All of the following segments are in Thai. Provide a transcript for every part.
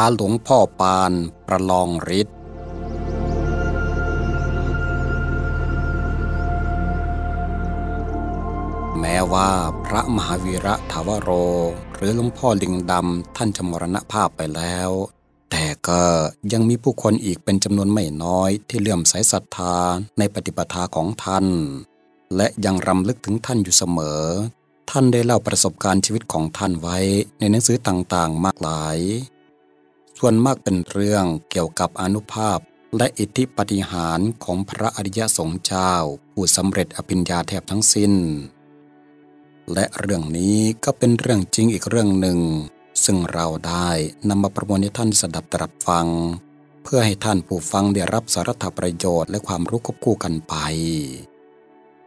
าหลวงพ่อปานประลองฤทธิ์แม้ว่าพระมหาวีระทาวโร หรือหลวงพ่อลิงดำท่านจะมรณภาพไปแล้ว แต่ก็ยังมีผู้คนอีกเป็นจำนวนไม่น้อยที่เลื่อมใสศรัทธาในปฏิปทาของท่าน และยังรำลึกถึงท่านอยู่เสมอ ท่านได้เล่าประสบการณ์ชีวิตของท่านไว้ในหนังสือต่างๆ มากหลาย ส่วนมากเป็นเรื่องเกี่ยวกับอนุภาพ และอิทธิปฏิหารของพระอริยสงฆ์เจ้า ผู้สำเร็จอภิญญาแทบทั้งสิ้น และเรื่องนี้ก็เป็นเรื่องจริงอีกเรื่องหนึ่ง ซึ่งเราได้นำมาประมวลให้ท่านสดับตรับฟัง เพื่อให้ท่านผู้ฟังได้รับสาระประโยชน์และความรู้ควบคู่กันไป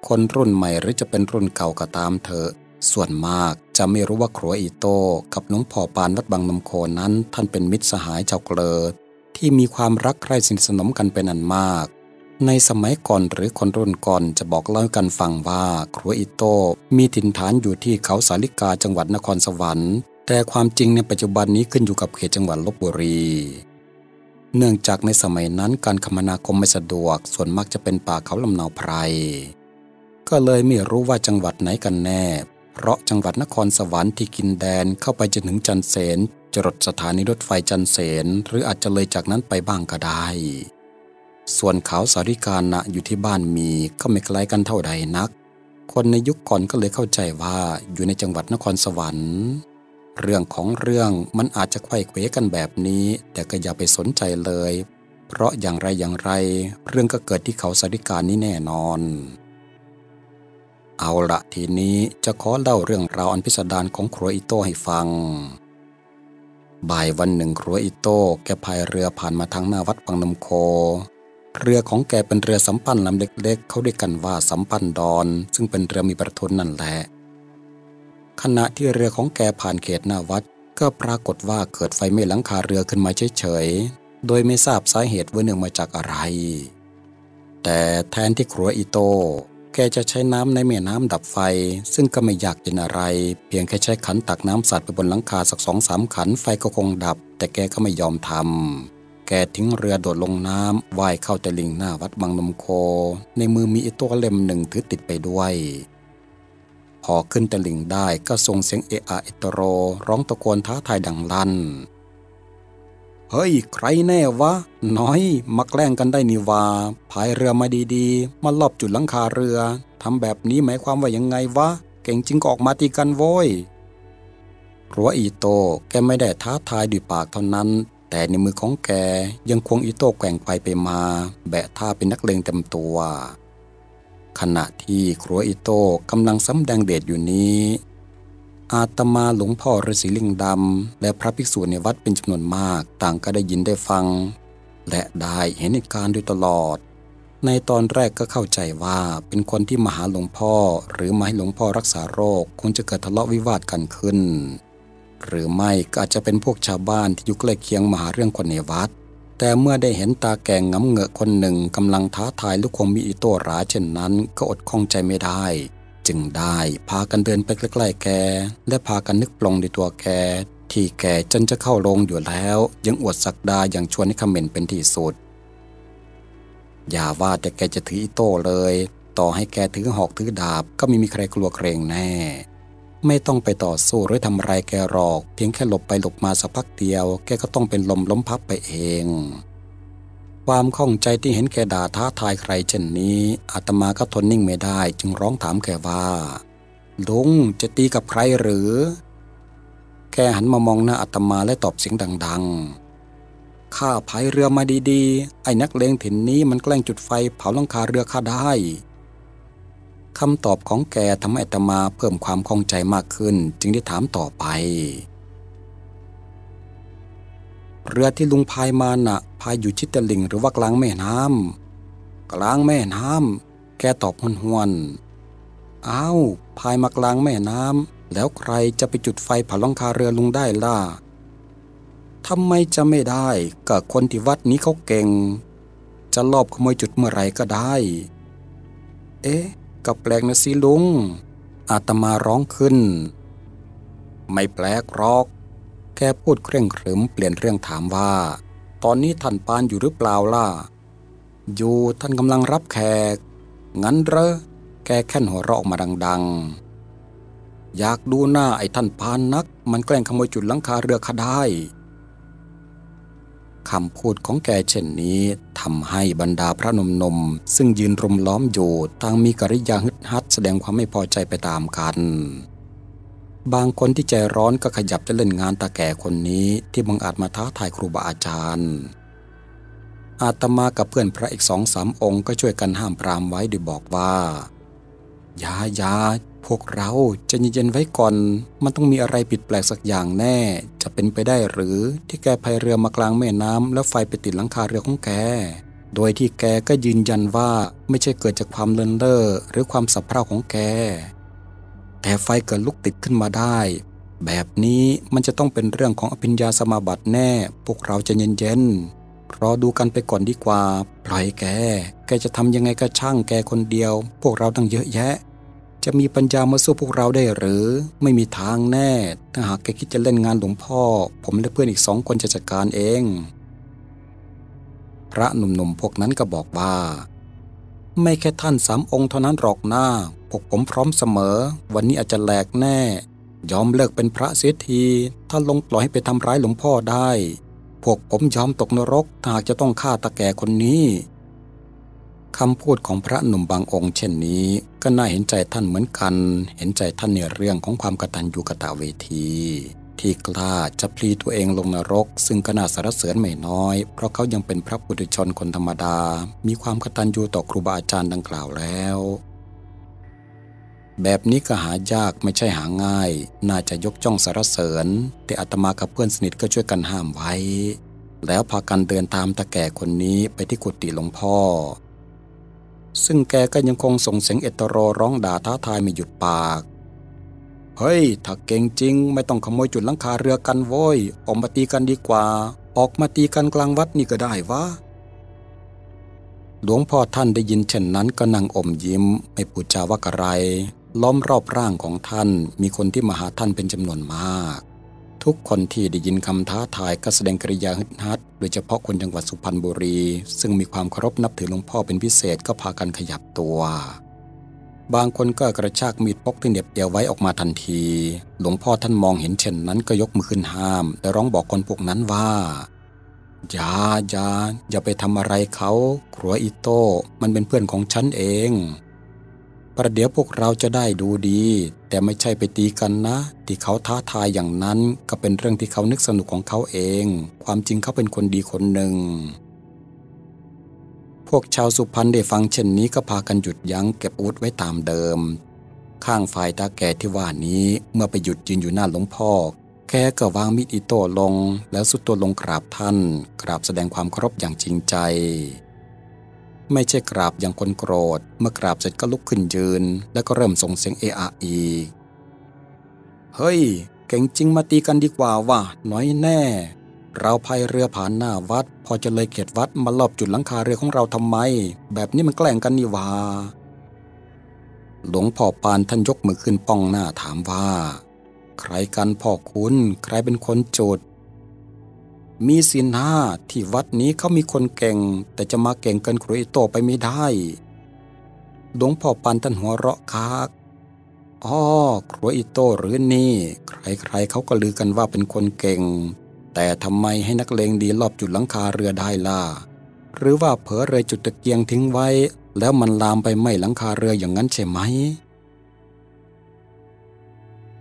คนรุ่นใหม่หรือจะเป็นรุ่นเก่าก็ตามเถอะ ส่วนมากจะไม่รู้ว่าครัวอีโต้กับน้องพ่อปานวัดบางนมโคนั้น ท่านเป็นมิตรสหายชาวเกลิดที่มีความรักใคร่สนิทสนมกันเป็นอันมาก ในสมัยก่อนหรือคนรุ่นก่อนจะบอกเล่ากันฟังว่าครัวอิโต้มีถิ่นฐานอยู่ที่เขาสาลิกาจังหวัดนครสวรรค์ แต่ความจริงในปัจจุบันนี้ขึ้นอยู่กับเขตจังหวัดลบบุรี เนื่องจากในสมัยนั้นการคมนาคมไม่สะดวก ส่วนมากจะเป็นป่าเขาลำเนาไพรก็เลยไม่รู้ว่าจังหวัดไหนกันแน่ เพราะจังหวัดนครสวรรค์ที่กินแดนเข้าไปจนถึงจันเสนจรดสถานีรถไฟจันเสนหรืออาจจะเลยจากนั้นไปบ้างก็ได้ ส่วนเขาสาริกาณะอยู่ที่บ้านมีก็ไม่ไกลกันเท่าใดนัก คนในยุคก่อนก็เลยเข้าใจว่าอยู่ในจังหวัดนครสวรรค์ เรื่องของเรื่องมันอาจจะไขว้เขวกันแบบนี้ แต่ก็อย่าไปสนใจเลย เพราะอย่างไรอย่างไร เรื่องก็เกิดที่เขาสาริกานี้แน่นอน เอาละทีนี้จะขอเล่าเรื่องราวอันพิสดารของครัวอิโต้ให้ฟัง บ่ายวันหนึ่งครัวอิโต้แกพายเรือผ่านมาทางหน้าวัดปังนมโค เรือของแกเป็นเรือสำปันลำเล็กๆ เขาเรียกกันว่าสำปันดอน ซึ่งเป็นเรือมีประทุนนั่นแหละขณะที่เรือของแกผ่านเขตหน้าวัด ก็ปรากฏว่าเกิดไฟไหม้หลังคาเรือขึ้นมาเฉยๆ โดยไม่ทราบสาเหตุว่าเนื่องมาจากอะไร แต่แทนที่ครัวอีโต แกจะใช้น้ำในแม่น้ำดับไฟ ซึ่งก็ไม่อยากเป็นอะไร เพียงแค่ใช้ขันตักน้ำสัตว์ไปบนหลังคาสักสองสามขันไฟก็คงดับ แต่แกก็ไม่ยอมทำแกทิ้งเรือโดดลงน้ำว่ายเข้าตะลิงหน้าวัดบางนมโค ในมือมีอตัวเล่มหนึ่งถือติดไปด้วย พอขึ้นตะลิงได้ก็ส่งเสียงเอะอะเอตโร ร้องตะโกนท้าทายดังลั่น เฮ้ย ใครแน่วะ น้อยมาแกล้งกันได้นี่วาพายเรือมาดีๆ มาลอบจุดหลังคาเรือทำแบบนี้หมายความว่ายังไงวะ เก่งจริงก็ออกมาตีกันโว้ยรัวอีโตแกไม่ได้ท้าทายด้วยปากเท่านั้น แต่ในมือของแกยังควงอีโต้แกว่งไปไปมา แบะท่าเป็นนักเลงเต็มตัว ขณะที่ครัวอีโต้กำลังสำแดงเดชอยู่นี้ อาตมาหลวงพ่อฤาษีลิงดำ และพระภิกษุในวัดเป็นจำนวนมาก ต่างก็ได้ยินได้ฟัง และได้เห็นเหตุการณ์โดยตลอด ในตอนแรกก็เข้าใจว่าเป็นคนที่มาหาหลวงพ่อ หรือมาให้หลวงพ่อรักษาโรคคงจะเกิดทะเลาะวิวาทกันขึ้น หรือไม่ก็อาจจะเป็นพวกชาวบ้านที่อยู่ใกล้เคียงมาหาเรื่องคนในวัด แต่เมื่อได้เห็นตาแกงง้ำเงอะคนหนึ่งกำลังท้าทายลูกคงมีอิโต้ราเช่นนั้น ก็อดคล้องใจไม่ได้ จึงได้ พากันเดินไปใกล้ๆแก และพากันนึกปลงในตัวแก ที่แกจนจะเข้าลงอยู่แล้ว ยังอวดสักดาอย่างชวนให้คอมเมนต์เป็นที่สุด อย่าว่าแต่แกจะถืออิโต้เลย ต่อให้แกถือหอกถือดาบก็ไม่มีใครกลัวเกรงแน่ ไม่ต้องไปต่อสู้หรือทำไรแกหรอก เพียงแค่หลบไปหลบมาสักพักเดียว แกก็ต้องเป็นลมล้มพับไปเอง ความข้องใจที่เห็นแกด่าท้าทายใครเช่นนี้อาตมาก็ทนนิ่งไม่ได้ จึงร้องถามแกว่าลุงจะตีกับใครหรือ แกหันมามองหน้าอาตมาและตอบเสียงดัง ๆ ข้าพายเรือมาดีๆ ไอ้นักเลงถิ่นนี้มันแกล้งจุดไฟเผาลังคาเรือข้าได้คำตอบของแกทำให้อัตมาเพิ่มความคล่องใจมากขึ้น จึงได้ถามต่อไป เรือที่ลุงพายมานะ่ะ พายอยู่ชิดตลิงหรือว่ากลางแม่น้ำกลางแม่น้ำแกตอบหวนหวนอ้าวพายมากลางแม่น้ำแล้วใครจะไปจุดไฟเผาลังคาเรือลุงได้ล่ะทำไมจะไม่ได้กับคนที่วัดนี้เขาเก่ง จะลอบขโมยจุดเมื่อไรก็ได้ เอ๊ะก็แปลกนะสิลุงอาตมาร้องขึ้น ไม่แปลกหรอก แกพูดเคร่งครึมเปลี่ยนเรื่องถามว่า ตอนนี้ท่านปานอยู่หรือเปล่าล่ะ อยู่ท่านกำลังรับแขก งั้นเหรอ แกแค่นหัวเราะออกมาดัง ๆ อยากดูหน้าไอ้ท่านปานนัก มันแกล้งขโมยจุดลังคาเรือข้าได้คำพูดของแกเช่นนี้ทำให้บรรดาพระนมนม ซึ่งยืนรุมล้อมอยู่ต่างมีกริยาฮึดฮัดแสดงความไม่พอใจไปตามกัน บางคนที่ใจร้อนก็ขยับจะเล่นงานตาแก่คนนี้ที่บังอาจมาท้าทายครูบาอาจารย์ อาตมากับเพื่อนพระอีกสองสามองค์ก็ช่วยกันห้ามปรามไว้โดยบอกว่าอย่าอย่าพวกเราจะเย็นๆไว้ก่อน มันต้องมีอะไรผิดแปลกสักอย่างแน่ จะเป็นไปได้หรือที่แกพายเรือมากลางแม่น้ำแล้วไฟไปติดหลังคาเรือของแก โดยที่แกก็ยืนยันว่าไม่ใช่เกิดจากความเลินเล่อหรือความสับเพร่าของแก แต่ไฟเกิดลุกติดขึ้นมาได้ แบบนี้มันจะต้องเป็นเรื่องของอภิญญาสมาบัติแน่ พวกเราจะเย็นๆรอดูกันไปก่อนดีกว่า ปล่อยแก แกจะทำยังไงก็ช่างแกคนเดียว พวกเราตั้งเยอะแยะ จะมีปัญญามาสู้พวกเราได้หรือ ไม่มีทางแน่ ถ้าหากแกคิดจะเล่นงานหลวงพ่อ ผมและเพื่อนอีกสองคนจะจัดการเอง พระหนุ่มๆพวกนั้นก็บอกว่า ไม่แค่ท่านสามองค์เท่านั้นหรอกหน้าพวกผมพร้อมเสมอ วันนี้อาจจะแหลกแน่ ยอมเลิกเป็นพระเสียที ถ้าลงปล่อยให้ไปทำร้ายหลวงพ่อได้ พวกผมยอมตกนรกถ้าหากจะต้องฆ่าตาแก่คนนี้คำพูดของพระหนุ่มบางองค์เช่นนี้ ก็น่าเห็นใจท่านเหมือนกัน เห็นใจท่านในเรื่องของความกตัญญูกตเวที ที่กล้าจะพลีตัวเองลงนรก ซึ่งก็น่าสรรเสริญไม่น้อย เพราะเขายังเป็นพระปุถุชนคนธรรมดา มีความกตัญญูต่อครูบาอาจารย์ดังกล่าวแล้ว แบบนี้ก็หายากไม่ใช่หาง่าย น่าจะยกจ้องสรรเสริญ แต่อาตมากับเพื่อนสนิทก็ช่วยกันห้ามไว้ แล้วพากันเดินตามตาแก่คนนี้ไปที่กุฏิหลวงพ่อซึ่งแกก็ยังคงส่งเสียงเอตโรร้องด่าท้าทายไม่หยุดปาก เฮ้ย ถ้าเก่งจริง ไม่ต้องขโมยจุดลังคาเรือกันโว้ย ออกมาตีกันดีกว่า ออกมาตีกันกลางวัดนี่ก็ได้วะ หลวงพ่อท่านได้ยินเช่นนั้นก็นั่งอมยิ้ม ไม่พูดจาว่าอะไร ล้อมรอบร่างของท่าน มีคนที่มาหาท่านเป็นจำนวนมาก ทุกคนที่ได้ยินคำท้าทายก็แสดงกริยาฮึดฮัด โดยเฉพาะคนจังหวัดสุพรรณบุรี ซึ่งมีความเคารพนับถือหลวงพ่อเป็นพิเศษก็พากันขยับตัว บางคนก็กระชากมีดพกที่เหน็บเอวไว้ออกมาทันที หลวงพ่อท่านมองเห็นเช่นนั้นก็ยกมือขึ้นห้าม และร้องบอกคนพวกนั้นว่า อย่าอย่าอย่าไปทำอะไรเขาครัวอิโต้มันเป็นเพื่อนของฉันเอง ประเดี๋ยวพวกเราจะได้ดูดี แต่ไม่ใช่ไปตีกันนะ ที่เขาท้าทายอย่างนั้นก็เป็นเรื่องที่เขานึกสนุกของเขาเอง ความจริงเขาเป็นคนดีคนหนึ่ง พวกชาวสุพรรณได้ฟังเช่นนี้ก็พากันหยุดยั้งเก็บอาวุธไว้ตามเดิม ข้างฝ่ายตาแก่ที่ว่านี้เมื่อไปหยุดยืนอยู่หน้าหลวงพ่อ แกก็วางมีดอิโต้ลง แล้วสุดตัวลงกราบท่าน กราบแสดงความเคารพอย่างจริงใจ ไม่ใช่กราบอย่างคนโกรธ เมื่อกราบเสร็จก็ลุกขึ้นยืน แล้วก็เริ่มส่งเสียงเอะอะอีก เฮ้ย เก่งจริงมาตีกันดีกว่าว่ะน้อยแน่ เราพายเรือผ่านหน้าวัด พอจะเลยเขตวัดมาลอบจุดหลังคาเรือของเราทำไม แบบนี้มันแกล้งกันนี่วาหลวงพ่อปานท่านยกมือขึ้นป้องหน้าถามว่า ใครกันพ่อคุณใครเป็นคนจุด มีสินห้าที่วัดนี้เขามีคนเก่ง แต่จะมาเก่งเกินครูอิโตไปไม่ได้หลวงพ่อปันท่านหัวเราะคากอ๋อครูอิโต้หรือนี่ ใครๆเขาก็ลือกันว่าเป็นคนเก่ง แต่ทำไมให้นักเลงดีรอบจุดหลังคาเรือได้ล่ะหรือว่าเผลอเรยจุดตะเกียงทิ้งไว้ แล้วมันลามไปไหม้หลังคาเรืออย่างนั้นใช่ไหม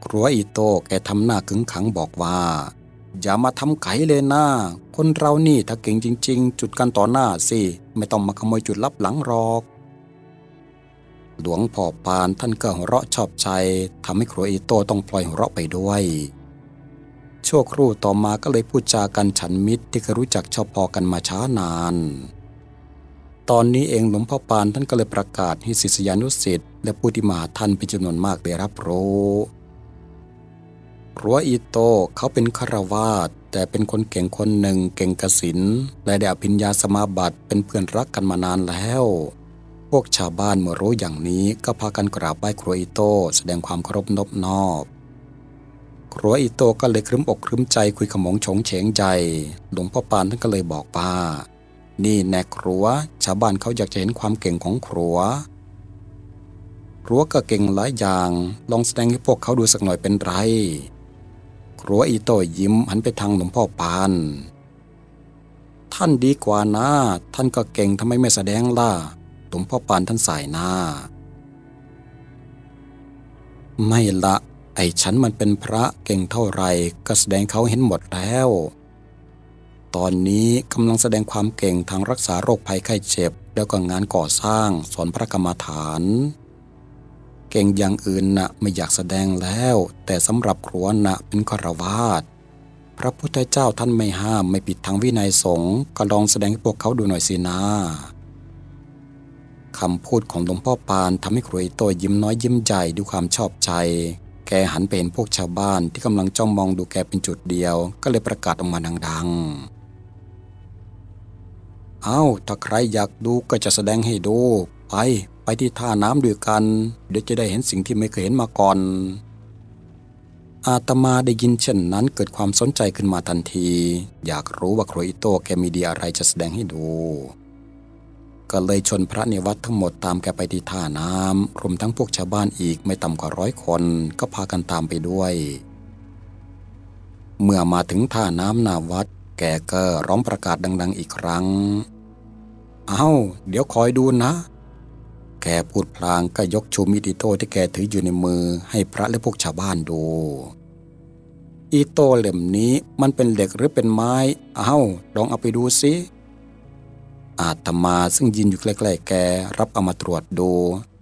ครัวอิโต้แกทำหน้าขึงขังบอกว่า อย่ามาทำไก่เลยนะคนเรานี่ถ้าเก่งจริง ๆ จุดกันต่อหน้าสิ ไม่ต้องมาขโมยจุดลับหลังหรอก หลวงพ่อปานท่านก็หัวเราะชอบใจทำให้ครัวอีโต้ต้องปล่อยหัวเราะไปด้วย ชั่วครู่ต่อมาก็เลยพูดจากันฉันมิตรที่เคยรู้จักชอบพอกันมาช้านาน ตอนนี้เองหลวงพ่อปานท่านก็เลยประกาศให้ศิษยานุศิษย์และผู้ที่มาท่านเป็นจำนวนมากได้รับรู้รัวอีโตเขาเป็นคารวาสแต่เป็นคนเก่งคนหนึ่งเก่งกสินและได้อภิญญาสมาบัติเป็นเพื่อนรักกันมานานแล้ว พวกชาวบ้านเมื่อรู้อย่างนี้ก็พากันกราบไหว้ครัวอิโตแสดงความเคารพนบนอบ รัวอีโตก็เลยครึ้มอกครึ้มใจคุยขมงชงเฉงใจ หลวงพ่อปานท่านก็เลยบอกว่านี่แนครัว ชาวบ้านเขาอยากจะเห็นความเก่งของครัว ครัวก็เก่งหลายอย่าง ลองแสดงให้พวกเขาดูสักหน่อยเป็นไร ครัวอีโตยิ้มหันไปทางหลวงพ่อปาน ท่านดีกว่านะ ท่านก็เก่งทำไมไม่แสดงล่ะ หลวงพ่อปานท่านสายหน้า ไม่ละ ไอ้ฉันมันเป็นพระเก่งเท่าไรก็แสดงเขาเห็นหมดแล้ว ตอนนี้กำลังแสดงความเก่งทางรักษาโรคภัยไข้เจ็บ แล้วก็งานก่อสร้างสอนพระกรรมฐาน เก่งอย่างอื่นนะ่ะไม่อยากแสดงแล้ว แต่สำหรับครัวนะ่ะเป็นคารวาสพระพุทธเจ้าท่านไม่ห้ามไม่ปิดทางวินัยสงฆ์ก็ลองแสดงให้พวกเขาดูหน่อยสินะคำพูดของหลวงพ่อปานทำให้ครุยโตยิ้มน้อยยิ้มใหญ่ด้วยความชอบใจ แกหันไปเห็นพวกชาวบ้านที่กำลังจ้องมองดูแกเป็นจุดเดียว ก็เลยประกาศออกมาดังๆ เอา้า ถ้าใครอยากดูก็จะแสดงให้ดู ไป ไปที่ท่าน้ำด้วยกัน เดี๋ยวจะได้เห็นสิ่งที่ไม่เคยเห็นมาก่อน อาตมาได้ยินเช่นนั้นเกิดความสนใจขึ้นมาทันที อยากรู้ว่าโครอิโตแกมีดีอะไรจะแสดงให้ดู ก็เลยชนพระในวัดทั้งหมดตามแกไปที่ท่าน้ำรวมทั้งพวกชาวบ้านอีกไม่ต่ำกว่าร้อยคนก็พากันตามไปด้วย เมื่อมาถึงท่าน้ำนาวัด แกก็ร้องประกาศดัง ๆ อีกครั้ง เอา้า เดี๋ยวคอยดูนะ แกพูดพลางก็ยกชูมิดิโตที่แกถืออยู่ในมือให้พระและพวกชาวบ้านดูอีโตเล่มนี้มันเป็นเหล็กหรือเป็นไม้ เอา้าลองเอาไปดูสิ อาตมาซึ่งยืนอยู่ใกล้ๆแกรับเอามาตรวจดู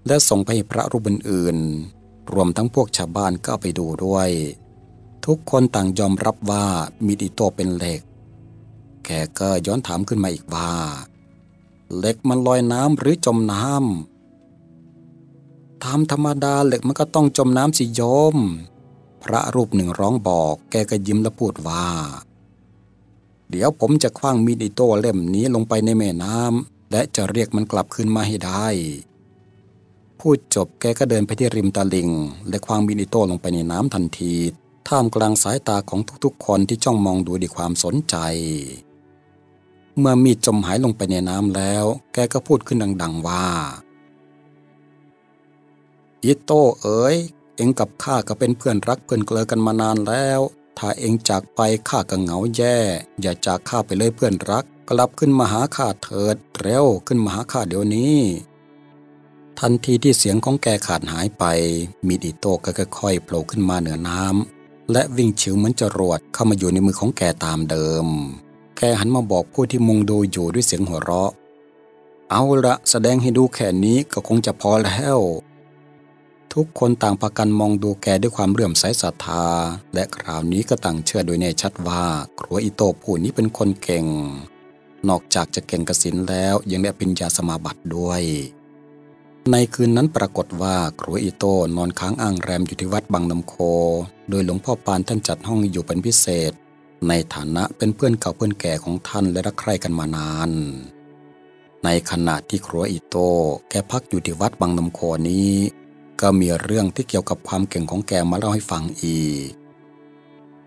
และส่งไปให้พระรูปอื่นๆรวมทั้งพวกชาวบ้านก็ไปดูด้วย ทุกคนต่างยอมรับว่ามีดีโตเป็นเหล็ก แกก็ย้อนถามขึ้นมาอีกว่า เหล็กมันลอยน้ำหรือจมน้ำตามธรรมดาเหล็กมันก็ต้องจมน้ำสิโยม พระรูปหนึ่งร้องบอก แกก็ยิ้มและพูดว่า เดี๋ยวผมจะคว้างมีดอิโต้เล่มนี้ลงไปในแม่น้ำและจะเรียกมันกลับคืนมาให้ได้ พูดจบแกก็เดินไปที่ริมตลิง และคว้างมีดอิโต้ลงไปในน้ำทันที ท่ามกลางสายตาของทุกๆ คนที่จ้องมองดูด้วยความสนใจ เมื่อมีดจมหายลงไปในน้ำแล้ว แกก็พูดขึ้นดัง ๆว่าอิโต้เอ๋ยเอ็งกับข้าก็เป็นเพื่อนรักเพื่อนเกลอกันมานานแล้ว ถ้าเองจากไปข้าก็เหงาแย่ อย่าจากข้าไปเลยเพื่อนรัก กลับขึ้นมาหาข้าเถิด เร็วขึ้นมาหาข้าเดี๋ยวนี้ ทันทีที่เสียงของแกขาดหายไป มีดอีโตก็ค่อยๆโผล่ขึ้นมาเหนือน้ำและวิ่งฉิวเหมือนจรวดเข้ามาอยู่ในมือของแกตามเดิม แกหันมาบอกผู้ที่มุงดูอยู่ด้วยเสียงหัวเราะ เอาละแสดงให้ดูแค่นี้ก็คงจะพอแล้ว ทุกคนต่างพากันมองดูแกด้วยความเลื่อมใสศรัทธา และคราวนี้ก็ต่างเชื่อโดยแน่ชัดว่าครัวอิโตผู้นี้เป็นคนเก่ง นอกจากจะเก่งกสินแล้วยังได้ปัญญาสมาบัติด้วย ในคืนนั้นปรากฏว่าครัวอิโตนอนค้างอ้างแรมอยู่ที่วัดบางน้ำโค โดยหลวงพ่อปานท่านจัดห้องอยู่เป็นพิเศษ ในฐานะเป็นเพื่อนเก่าเพื่อนแก่ของท่านและรักใคร่กันมานานในขณะที่ครัวอิโตแกพักอยู่ที่วัดบางน้ำโคนี้ ก็มีเรื่องที่เกี่ยวกับความเก่งของแกมาเล่าให้ฟังอีก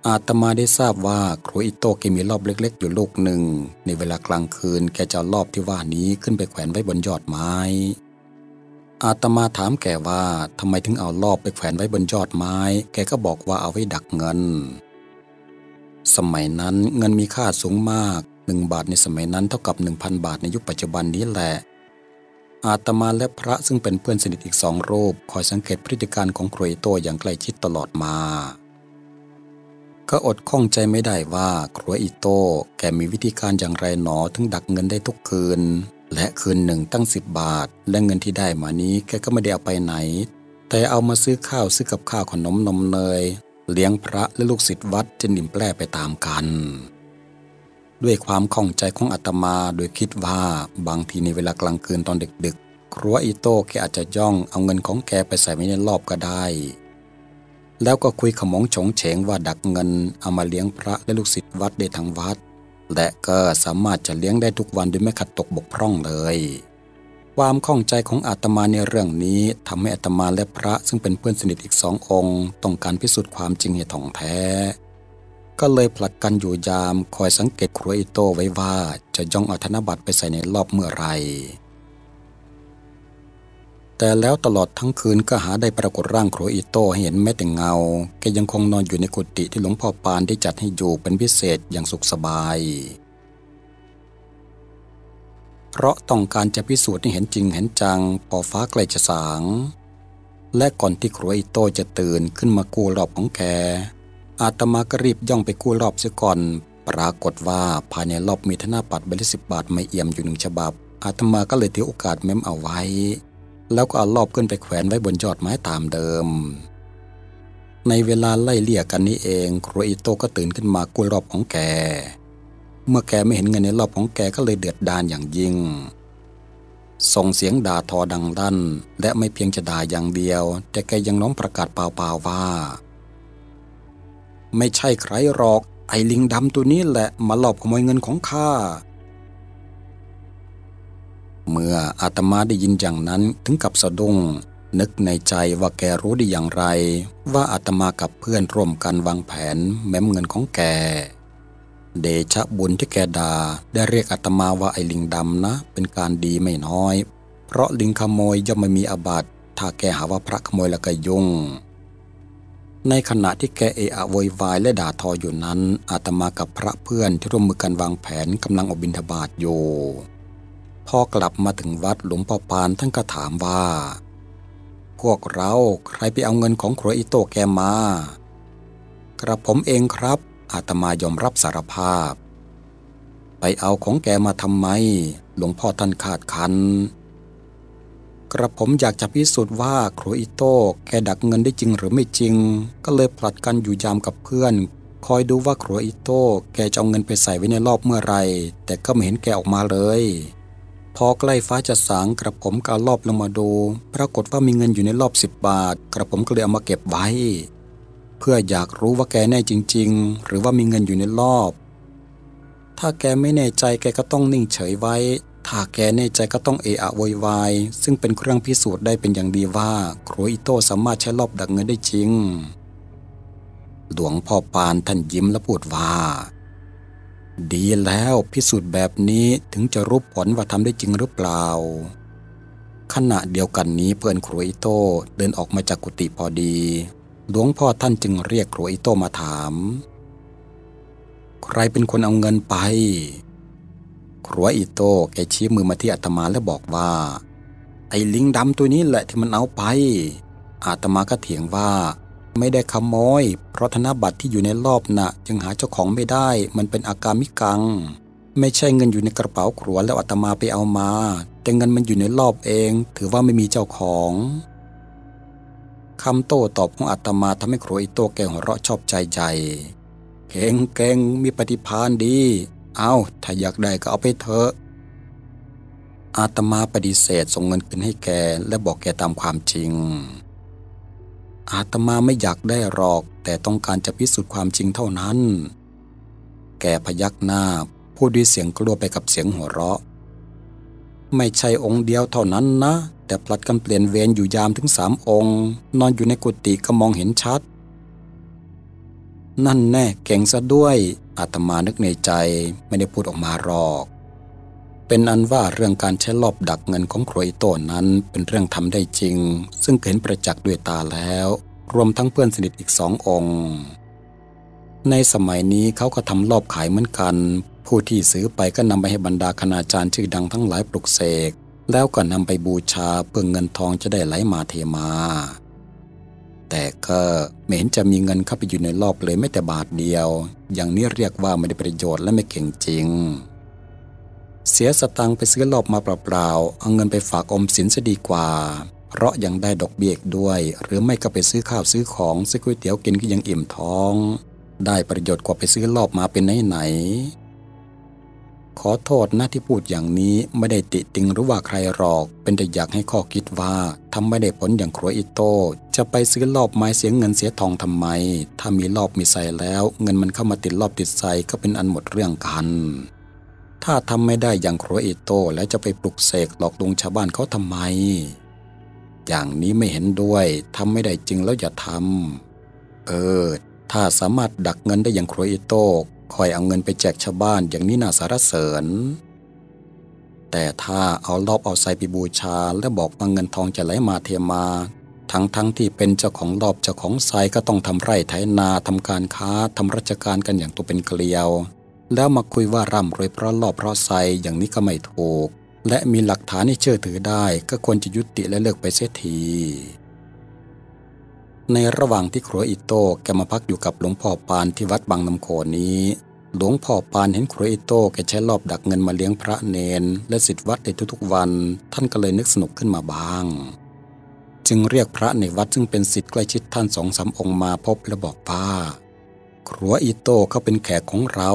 อาตมาได้ทราบว่าครูอิโต้แกมีรอบเล็ก ๆ อยู่ลูกหนึ่ง ในเวลากลางคืนแกจะรอบที่ว่านี้ขึ้นไปแขวนไว้บนยอดไม้ อาตมาถามแกว่าทำไมถึงเอารอบไปแขวนไว้บนยอดไม้ แกก็บอกว่าเอาไว้ดักเงิน สมัยนั้นเงินมีค่าสูงมากหนึ่งบาทในสมัยนั้นเท่ากับหนึ่งพันบาทในยุคปัจจุบันนี้แหละ อาตมาและพระซึ่งเป็นเพื่อนสนิทอีกสองรูปคอยสังเกตพฤติการของครวยโตอย่างใกล้ชิดตลอดมา ก็อดข้องใจไม่ได้ว่าครัวอิโต้แกมีวิธีการอย่างไรหนอถึงดักเงินได้ทุกคืน และคืนหนึ่งตั้งสิบบาท และเงินที่ได้มานี้แกก็ไม่ได้เอาไปไหน แต่เอามาซื้อข้าวซื้อกับข้าวขนมนมเนย เลี้ยงพระและลูกศิษย์วัดจะนิ่มแปร่ไปตามกัน ด้วยความข้องใจของอาตมาโดยคิดว่าบางทีในเวลากลางคืนตอนดึกๆ ครัวอีโต้แกอาจจะย่องเอาเงินของแกไปใส่ไว้ในรอบก็ได้ แล้วก็คุยขมงฉงเฉงว่าดักเงินเอามาเลี้ยงพระและลูกศิษย์วัดได้ทั้งวัด และก็สามารถจะเลี้ยงได้ทุกวันโดยไม่ขัดตกบกพร่องเลย ความข้องใจของอาตมาในเรื่องนี้ทำให้อาตมาและพระซึ่งเป็นเพื่อนสนิทอีกสององค์ ต้องการพิสูจน์ความจริงให้ถ่องแท้ ก็เลยผลัดกันอยู่ยามคอยสังเกตครัวอิโต้ไว้ว่าจะย่องเอาธนบัตรไปใส่ในรอบเมื่อไร แต่แล้วตลอดทั้งคืนก็หาได้ปรากฏร่างครัวอิโต้เห็นแม้แต่เงา แกยังคงนอนอยู่ในกุฏิที่หลวงพ่อปานได้จัดให้อยู่เป็นพิเศษอย่างสุขสบาย เพราะต้องการจะพิสูจน์ให้เห็นจริงเห็นจังพอฟ้าใกล้จะสางและก่อนที่ครัวอิโต้จะตื่นขึ้นมากู้รอบของแก อาตมาก็รีบย่องไปกู้รอบเสียก่อน ปรากฏว่าภายในรอบมีธนาปัตรใบละสิบบาทไม่เอี่ยมอยู่หนึ่งฉบับ อาตมาก็เลยถือโอกาสเม้มเอาไว้ แล้วก็เอารอบขึ้นไปแขวนไว้บนยอดไม้ตามเดิม ในเวลาไล่เลี่ยกันนี้เองครัวอิโตก็ตื่นขึ้นมากุยรอบของแก เมื่อแกไม่เห็นเงินในรอบของแกก็เลยเดือดดานอย่างยิ่งส่งเสียงด่าทอดังลั่น และไม่เพียงจะด่าอย่างเดียว แต่แกยังน้องประกาศเปล่าๆว่า ไม่ใช่ใครหรอก ไอ้ลิงดำตัวนี้แหละมาหลอบขโมยเงินของข้า เมื่ออาตมาได้ยินอย่างนั้นถึงกับสะดุ้งนึกในใจว่าแกรู้ได้อย่างไร ว่าอาตมากับเพื่อนร่วมกันวางแผนแม้มเงินของแก เดชะบุญที่แกดาได้เรียกอาตมาว่าไอ้ลิงดำนะ เป็นการดีไม่น้อย เพราะลิงขโมยย่อมไม่มีอาบัติถ้าแกหาว่าพระขโมยล้วก็ยุ่ง ในขณะที่แกเอะอะโวยวายและด่าทออยู่นั้น อาตมากับพระเพื่อนที่ร่วมมือกันวางแผนกำลังอบินทบาทอยู่พอกลับมาถึงวัดหลวงพ่อปานท่านก็ถามว่า พวกเราใครไปเอาเงินของครัวอิโตแกมา กระผมเองครับ อาตมายอมรับสารภาพ ไปเอาของแกมาทำไม หลวงพ่อท่านขาดคัน กระผมอยากจะพิสูจน์ว่าครอิโต้แกดักเงินได้จริงหรือไม่จริง ก็เลยผลัดกันอยู่ยามกับเพื่อน คอยดูว่าครัวอิโต้แกจะเอาเงินไปใส่ไว้ในรอบเมื่อไร แต่ก็ไม่เห็นแกออกมาเลย พอใกล้ฟ้าจะสางกระผมก็รอบลงมาดู ปรากฏว่ามีเงินอยู่ในรอบสิบบาท กระผมก็เลยเอามาเก็บไว้ เพื่ออยากรู้ว่าแกแน่จริง ๆ หรือว่ามีเงินอยู่ในรอบ ถ้าแกไม่แน่ใจแกก็ต้องนิ่งเฉยไว้ ถ้าแกแน่ใจก็ต้องเอะอะโวยวายซึ่งเป็นเครื่องพิสูจน์ได้เป็นอย่างดีว่าขรัวอีโต้สามารถใช้ลอบดักเงินได้จริง หลวงพ่อปานท่านยิ้มและพูดว่า ดีแล้วพิสูจน์แบบนี้ถึงจะรู้ผลว่าทำได้จริงหรือเปล่า ขณะเดียวกันนี้เผอิญขรัวอีโต้เดินออกมาจากกุฏิพอดี หลวงพ่อท่านจึงเรียกขรัวอีโต้มาถาม ใครเป็นคนเอาเงินไป ครัวอิโต้แกชี้มือมาที่อาตมาแล้วบอกว่า ไอ้ลิงดำตัวนี้แหละที่มันเอาไป อาตมาก็เถียงว่า ไม่ได้ขโมย เพราะธนบัตรที่อยู่ในรอบนะ่ะจึงหาเจ้าของไม่ได้ มันเป็นอาการมิกัง ไม่ใช่เงินอยู่ในกระเป๋าครัวแล้วอาตมาไปเอามา แต่เงินมันอยู่ในรอบเอง ถือว่าไม่มีเจ้าของคำโต้ตอบของอาตมาทำให้ครัวอิโต้แกหัวเราะชอบใจใจเก่งเก่งมีปฏิพานดี เอาถ้าอยากได้ก็เอาไปเถอะ อาตมาปฏิเสธส่งเงินคืนให้แกและบอกแกตามความจริง อาตมาไม่อยากได้หรอก แต่ต้องการจะพิสูจน์ความจริงเท่านั้น แกพยักหน้าพูดด้วยเสียงกลัวไปกับเสียงหัวเราะ ไม่ใช่องค์เดียวเท่านั้นนะ แต่พลัดกันเปลี่ยนเวรอยู่ยามถึงสามองค์ นอนอยู่ในกุฏิก็มองเห็นชัด นั่นแน่เก่งซะด้วย อาตมานึกในใจไม่ได้พูดออกมาหรอก เป็นอันว่าเรื่องการใช้ลอบดักเงินของครอยโตนั้นเป็นเรื่องทำได้จริง ซึ่งเห็นประจักษ์ด้วยตาแล้ว รวมทั้งเพื่อนสนิทอีกสององค์ ในสมัยนี้เขาก็ทำรอบขายเหมือนกัน ผู้ที่ซื้อไปก็นำไปให้บรรดาคณาจารย์ชื่อดังทั้งหลายปลุกเสกแล้วก็นำไปบูชาเพื่อเงินทองจะได้ไหลมาเทมา แต่ก็ไม่เห็นจะมีเงินเข้าไปอยู่ในรอบเลยไม่แต่บาทเดียว อย่างนี้เรียกว่าไม่ได้ประโยชน์และไม่เก่งจริง เสียสตังไปซื้อรอบมาเปล่าๆ เอาเงินไปฝากอมสินซะดีกว่า เพราะยังได้ดอกเบี้ยด้วย หรือไม่ก็ไปซื้อข้าวซื้อของซื้อก๋วยเตี๋ยวกินก็ยังอิ่มท้อง ได้ประโยชน์กว่าไปซื้อรอบมาเป็นไหนไหน ขอโทษนะที่พูดอย่างนี้ไม่ได้ติติงหรือว่าใครหรอก เป็นแต่อยากให้ข้อคิดว่าทำไม่ได้ผลอย่างครัวอิโต้จะไปซื้อรอบไม้เสียเงินเสียทองทำไม ถ้ามีรอบมีใส่แล้ว เงินมันเข้ามาติดรอบติดใส่ก็เป็นอันหมดเรื่องกัน ถ้าทำไม่ได้อย่างครัวอิโต้แล้วจะไปปลุกเสกหลอกลวงชาวบ้านเขาทำไม อย่างนี้ไม่เห็นด้วยทำไม่ได้จริงแล้วอย่าทำเออถ้าสามารถดักเงินได้อย่างครัวอิโต้ คอยเอาเงินไปแจกชาวบ้านอย่างนี้น่าสารเสริญ แต่ถ้าเอารอบเอาไซไปบูชา และบอกว่าเงินทองจะไหลมาเทมา ทั้งทั้งที่เป็นเจ้าของรอบเจ้าของไซก็ต้องทำไร่ไถนาทำการค้าทำราชการกันอย่างตัวเป็นเกลียว แล้วมาคุยว่าร่ำรวยเพราะรอบเพราะไซอย่างนี้ก็ไม่ถูก และมีหลักฐานที่เชื่อถือได้ก็ควรจะยุติและเลิกไปเสียที ในระหว่างที่ขรัวอีโต้แกมาพักอยู่กับหลวงพ่อปานที่วัดบางนมโคนี้ หลวงพ่อปานเห็นขรัวอีโต้แกใช้ลอบดักเงินมาเลี้ยงพระเณร และศิษย์วัดในทุกๆวัน ท่านก็เลยนึกสนุกขึ้นมาบ้าง จึงเรียกพระในวัดซึ่งเป็นศิษย์ใกล้ชิดท่านสองสามองค์มาพบและบอกว่าขรัวอีโต้เขาเป็นแขกของเรา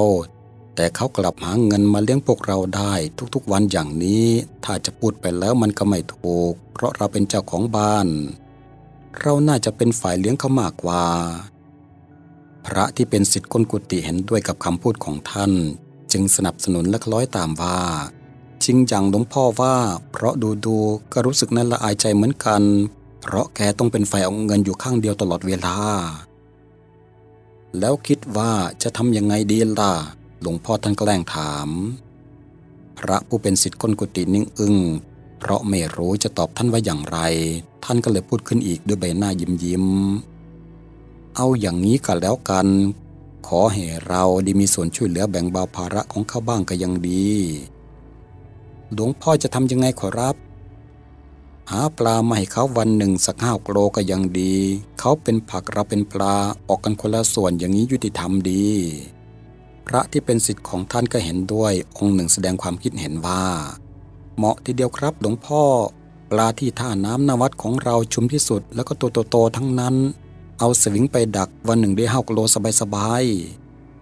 แต่เขากลับหาเงินมาเลี้ยงพวกเราได้ทุกๆวันอย่างนี้ ถ้าจะพูดไปแล้วมันก็ไม่ถูก เพราะเราเป็นเจ้าของบ้าน เราน่าจะเป็นฝ่ายเลี้ยงเขามากกว่า พระที่เป็นสิทธิ์ก้นกุฏิเห็นด้วยกับคำพูดของท่าน จึงสนับสนุนและคล้อยตามว่าจริงอย่างหลวงพ่อว่า เพราะดูดูก็รู้สึกนั่นละอายใจเหมือนกัน เพราะแกต้องเป็นฝ่ายเอาเงินอยู่ข้างเดียวตลอดเวลา แล้วคิดว่าจะทำยังไงดีล่ะหลวงพ่อท่านแกล้งถาม พระผู้เป็นสิทธิ์ก้นกุฏินิ่งอึง้ง เพราะไม่รู้จะตอบท่านว่าอย่างไร ท่านก็เลยพูดขึ้นอีกด้วยใบหน้ายิ้มยิ้ม เอาอย่างนี้ก็แล้วกัน ขอให้เราได้มีส่วนช่วยเหลือแบ่งเบาภาระของเขาบ้างก็ยังดี หลวงพ่อจะทำยังไงขอรับ หาปลามาให้เขาวันหนึ่งสักห้าโกลก็ยังดี เขาเป็นผักเราเป็นปลาออกกันคนละส่วนอย่างนี้ยุติธรรมดี พระที่เป็นสิทธิ์ของท่านก็เห็นด้วยองค์หนึ่งแสดงความคิดเห็นว่า เหมาะทีเดียวครับหลวงพ่อ ปลาที่ท่าน้ำนวัดของเราชุมที่สุด แล้วก็ตัวโตๆทั้งนั้น เอาสวิงไปดักวันหนึ่งได้ห้ากิโลสบาย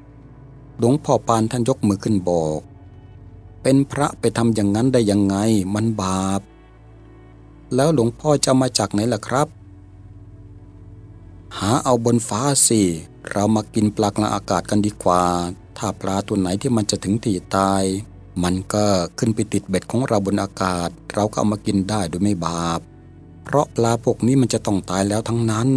ๆหลวงพ่อปานท่านยกมือขึ้นบอก เป็นพระไปทำอย่างนั้นได้ยังไงมันบาป แล้วหลวงพ่อจะมาจากไหนล่ะครับ หาเอาบนฟ้าสิเรามากินปลากลางอากาศกันดีกว่า ถ้าปลาตัวไหนที่มันจะถึงที่ตาย มันก็ขึ้นไปติดเบ็ดของเราบนอากาศ เราก็เอามากินได้โดยไม่บาป เพราะปลาพวกนี้มันจะต้องตายแล้วทั้งนั้น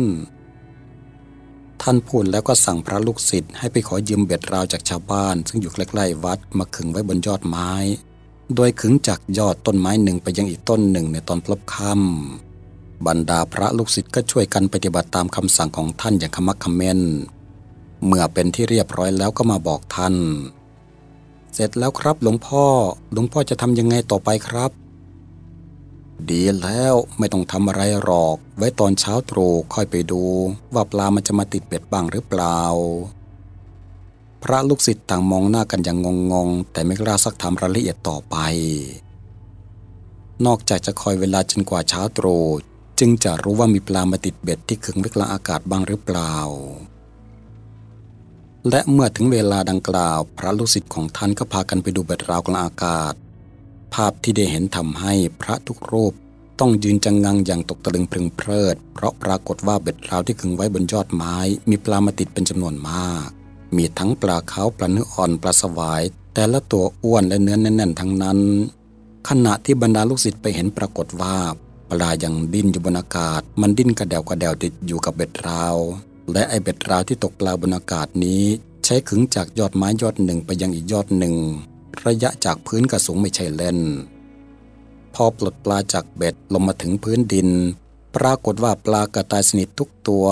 ท่านพูดแล้วก็สั่งพระลูกศิษย์ให้ไปขอยืมเบ็ดราวจากชาวบ้าน ซึ่งอยู่ใกล้ๆวัดมาขึงไว้บนยอดไม้ โดยขึงจากยอดต้นไม้หนึ่งไปยังอีกต้นหนึ่งในตอนพลบค่ำบรรดาพระลูกศิษย์ก็ช่วยกันปฏิบัติตามคำสั่งของท่านอย่างขมักเขม้นเมื่อเป็นที่เรียบร้อยแล้วก็มาบอกท่าน เสร็จแล้วครับหลวงพ่อ หลวงพ่อจะทำยังไงต่อไปครับ ดีแล้วไม่ต้องทำอะไรหรอก ไว้ตอนเช้าตรู่ค่อยไปดู ว่าปลามันจะมาติดเบ็ดบ้างหรือเปล่า พระลูกศิษย์ต่างมองหน้ากันอย่างงงๆ แต่ไม่กล้าซักถามรายละเอียดต่อไป นอกจากจะคอยเวลาจนกว่าเช้าตรู่จึงจะรู้ว่ามีปลามาติดเบ็ดที่ขึงไว้กลางอากาศบ้างหรือเปล่า และเมื่อถึงเวลาดังกล่าว พระลูกศิษย์ของท่านก็พากันไปดูเบ็ดราวกลางอากาศ ภาพที่ได้เห็นทำให้พระทุกรูปต้องยืนจังงังอย่างตกตะลึงพรึงเพริด เพราะปรากฏว่าเบ็ดราวที่ขึงไว้บนยอดไม้ มีปลามาติดเป็นจำนวนมาก มีทั้งปลาเค้าปลาเนื้ออ่อนปลาสวาย แต่ละตัวอ้วนและเนื้อแน่นๆทั้งนั้น ขณะที่บรรดาลูกศิษย์ไปเห็นปรากฏว่าปลายังดิ้นอยู่บนอากาศ มันดิ้นกระแด่วกระแด่วติดอยู่กับเบ็ดราว และไอเบ็ดราวที่ตกปลาบนอากาศนี้ ใช้ขึงจากยอดไม้ยอดหนึ่งไปยังอีกยอดหนึ่ง ระยะจากพื้นกระสูงไม่ใช่เล่น พอปลดปลาจากเบ็ดลงมาถึงพื้นดิน ปรากฏว่าปลากระตายสนิททุกตัว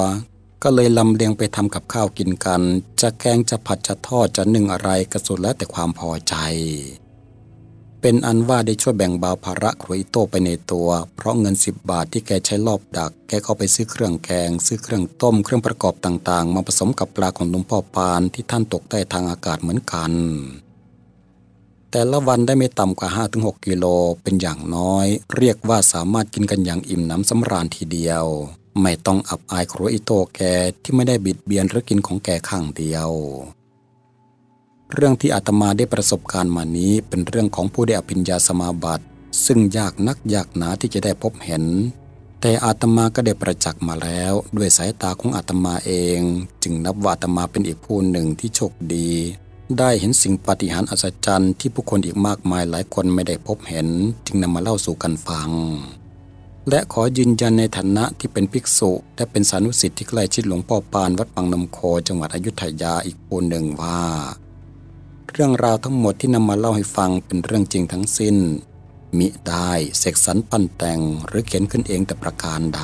ก็เลยลำเลียงไปทำกับข้าวกินกัน จะแกงจะผัดจะทอดจะนึ่งอะไรก็สุดแล้วแต่ความพอใจ เป็นอันว่าได้ช่วยแบ่งเบาภาระครุยโตไปในตัว เพราะเงินสิบบาทที่แกใช้รอบดัก แกก็ไปซื้อเครื่องแกง ซื้อเครื่องต้ม เครื่องประกอบต่างๆ มาผสมกับปลาของหลวงพ่อปานที่ท่านตกได้ทางอากาศเหมือนกัน แต่ละวันได้ไม่ต่ำกว่า 5-6 กิโลเป็นอย่างน้อย เรียกว่าสามารถกินกันอย่างอิ่มน้ำสำราญทีเดียว ไม่ต้องอับอายครัวอิโตแกที่ไม่ได้บิดเบียนหรือกินของแกข้างเดียว เรื่องที่อาตมาได้ประสบการณ์มานี้เป็นเรื่องของผู้ได้อภิญญาสมาบัติซึ่งยากนักยากหนาที่จะได้พบเห็น แต่อาตมาก็ได้ประจักษ์มาแล้ว ด้วยสายตาของอาตมาเอง จึงนับว่าอาตมาเป็นอีกผู้หนึ่งที่โชคดี ได้เห็นสิ่งปฏิหารอัศจรรย์ที่ผู้คนอีกมากมายหลายคนไม่ได้พบเห็น จึงนำมาเล่าสู่กันฟัง และขอยืนยันในฐานะที่เป็นภิกษุและเป็นสานุสิทธิ์ที่ใกล้ชิดหลวงพ่อปานวัดปังนำโคจังหวัดอยุธยาอีกคนหนึ่งว่า เรื่องราวทั้งหมดที่นำมาเล่าให้ฟังเป็นเรื่องจริงทั้งสิ้น มิได้เสกสรรปั้นแต่งหรือเขียนขึ้นเองแต่ประการใด